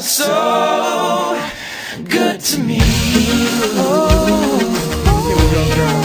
so good to me. Oh. Here we go, girl.